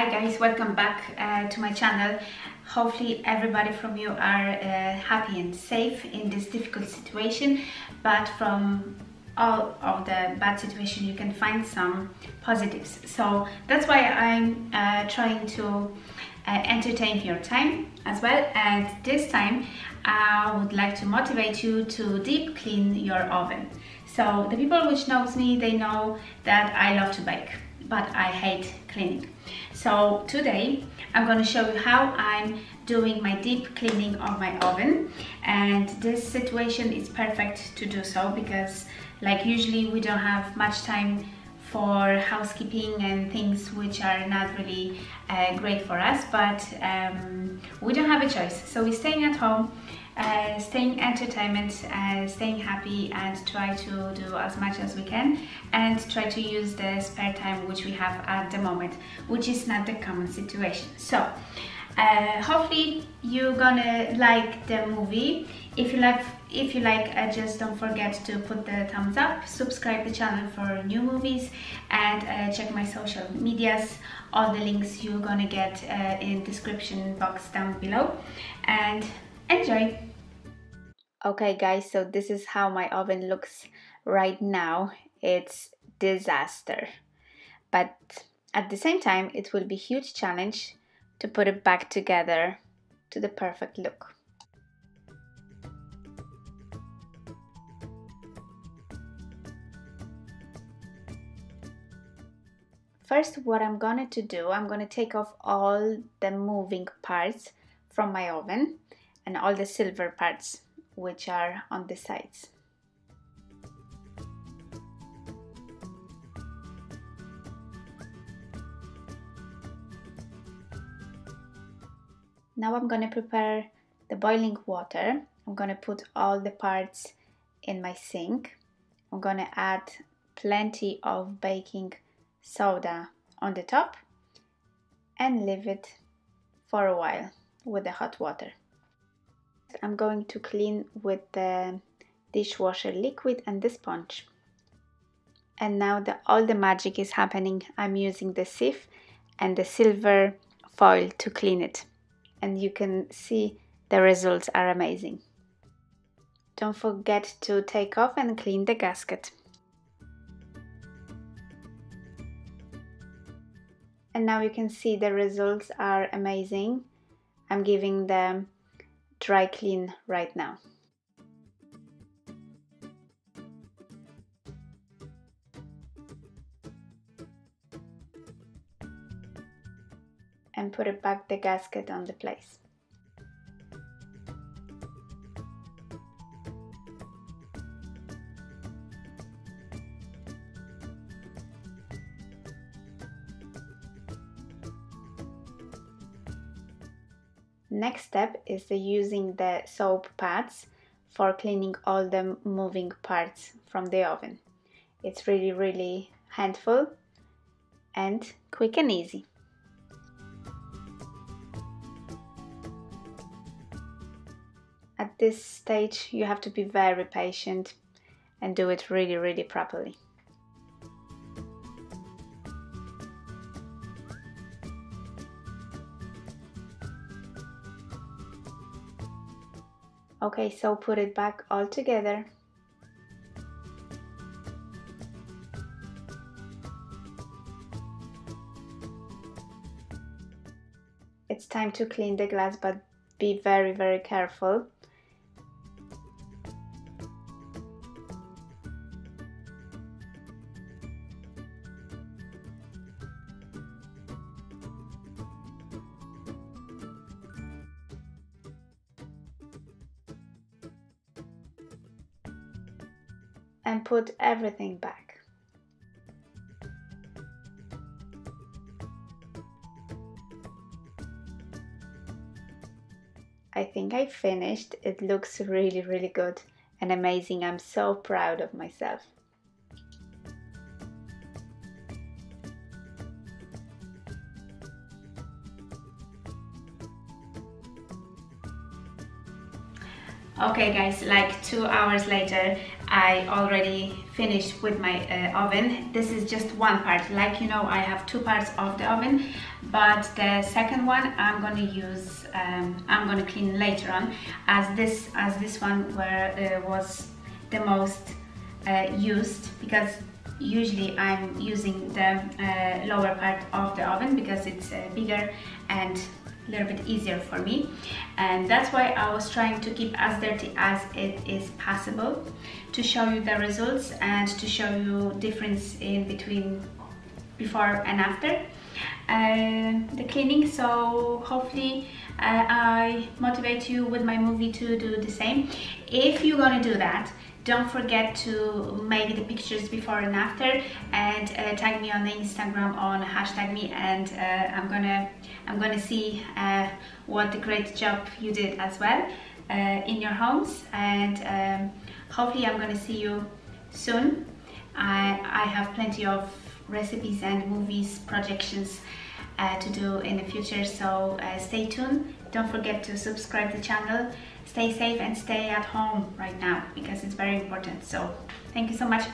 Hi guys, welcome back uh, to my channel. Hopefully everybody from you are uh, happy and safe in this difficult situation, but from all of the bad situation you can find some positives. So that's why I'm uh, trying to uh, entertain your time as well. And this time I would like to motivate you to deep clean your oven. So the people which knows me, they know that I love to bake, but I hate cleaning. So today I'm going to show you how I'm doing my deep cleaning of my oven and this situation is perfect to do so because like usually we don't have much time for housekeeping and things which are not really uh, great for us but um, we don't have a choice. So we're staying at home uh, staying entertainment uh, staying happy and try to do as much as we can and try to use the spare time which we have at the moment which is not the common situation. So uh, hopefully you're gonna like the movie. If you like if you like uh, just don't forget to put the thumbs up subscribe the channel for new movies and uh, check my social medias. All the links you're gonna get uh, in description box down below. And enjoy. Okay guys so this is how my oven looks right now. It's disaster. But at the same time it will be huge challenge to put it back together to the perfect look. First what I'm gonna to do, I'm gonna take off all the moving parts from my oven and all the silver parts which are on the sides. Now I'm going to prepare the boiling water. I'm going to put all the parts in my sink. I'm going to add plenty of baking soda on the top and leave it for a while with the hot water. I'm going to clean with the dishwasher liquid and the sponge. And now the, all the magic is happening. I'm using the sieve and the silver foil to clean it and you can see the results are amazing. Don't forget to take off and clean the gasket. And now you can see the results are amazing. I'm giving them dry clean right now. And put it back the gasket on the place. Next step is the using the soap pads for cleaning all the moving parts from the oven. It's really really handful and quick and easy. This stage you have to be very patient and do it really really properly. Okay, so put it back all together. It's time to clean the glass, but be very, very careful and put everything back. I think I finished. It looks really, really good and amazing. I'm so proud of myself. Okay guys, like two hours later, I already finished with my uh, oven. This is just one part. Like you know I have two parts of the oven but the second one I'm gonna use um, I'm gonna clean later on as this as this one where uh, was the most uh, used because usually I'm using the uh, lower part of the oven because it's uh, bigger and little bit easier for me. And that's why I was trying to keep as dirty as it is possible to show you the results and to show you difference in between before and after. Uh, the cleaning so hopefully uh, I motivate you with my movie to do the same. If you're gonna do that don't forget to make the pictures before and after and uh, tag me on Instagram on hashtag me and uh, I'm gonna I'm gonna see uh, what a great job you did as well uh, in your homes and um, hopefully I'm gonna see you soon. I, I have plenty of recipes and movies projections uh, to do in the future so uh, stay tuned don't forget to subscribe to the channel. Stay safe and stay at home right now because it's very important. So thank you so much